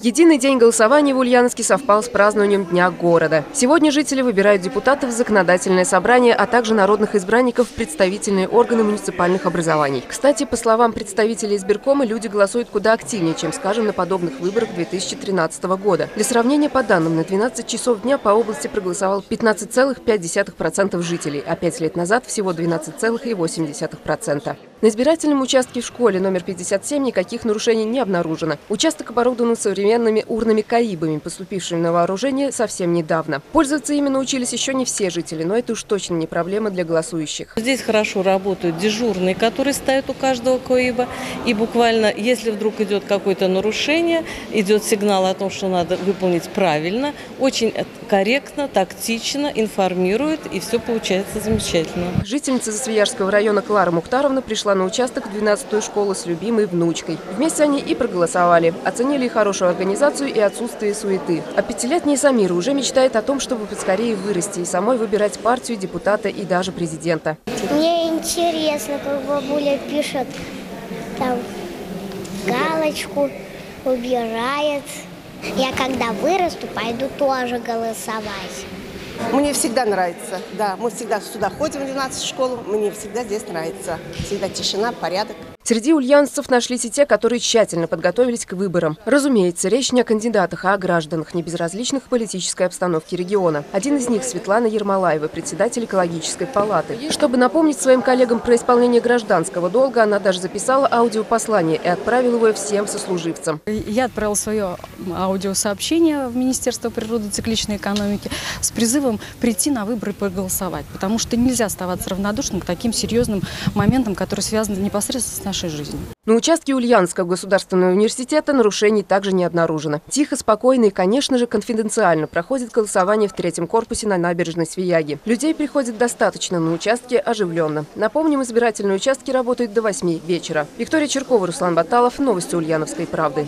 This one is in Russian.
Единый день голосования в Ульяновске совпал с празднованием Дня города. Сегодня жители выбирают депутатов в законодательное собрание, а также народных избранников в представительные органы муниципальных образований. Кстати, по словам представителей избиркома, люди голосуют куда активнее, чем, скажем, на подобных выборах 2013 года. Для сравнения, по данным, на 12 часов дня по области проголосовал 15,5% жителей, а 5 лет назад всего 12,8%. На избирательном участке в школе номер 57 никаких нарушений не обнаружено. Участок оборудован современными урнами-каибами, поступившими на вооружение совсем недавно. Пользоваться ими научились еще не все жители, но это уж точно не проблема для голосующих. Здесь хорошо работают дежурные, которые ставят у каждого коиба. И буквально, если вдруг идет какое-то нарушение, идет сигнал о том, что надо выполнить правильно, очень корректно, тактично информируют, и все получается замечательно. Жительница Засвиярского района Клара Мухтаровна пришла на участок в 12-ю школу с любимой внучкой. Вместе они и проголосовали. Оценили и хорошую организацию, и отсутствие суеты. А пятилетняя Самира уже мечтает о том, чтобы поскорее вырасти и самой выбирать партию, депутата и даже президента. Мне интересно, как бабуля пишет там галочку, убирает. Я когда вырасту, пойду тоже голосовать. Мне всегда нравится, да. Мы всегда сюда ходим в 12 школу, мне всегда здесь нравится. Всегда тишина, порядок. Среди ульяновцев нашлись и те, которые тщательно подготовились к выборам. Разумеется, речь не о кандидатах, а о гражданах, не безразличных политической обстановке региона. Один из них – Светлана Ермолаева, председатель экологической палаты. Чтобы напомнить своим коллегам про исполнение гражданского долга, она даже записала аудиопослание и отправила его всем сослуживцам. Я отправила свое аудиосообщение в Министерство природы цикличной экономики с призывом прийти на выборы и проголосовать, потому что нельзя оставаться равнодушным к таким серьезным моментам, которые связаны непосредственно с нашей нашей жизни. На участке Ульяновского государственного университета нарушений также не обнаружено. Тихо, спокойно и, конечно же, конфиденциально проходит голосование в третьем корпусе на набережной Свияги. Людей приходит достаточно, на участке оживленно. Напомним, избирательные участки работают до 8 вечера. Виктория Черкова, Руслан Баталов. Новости Ульяновской правды.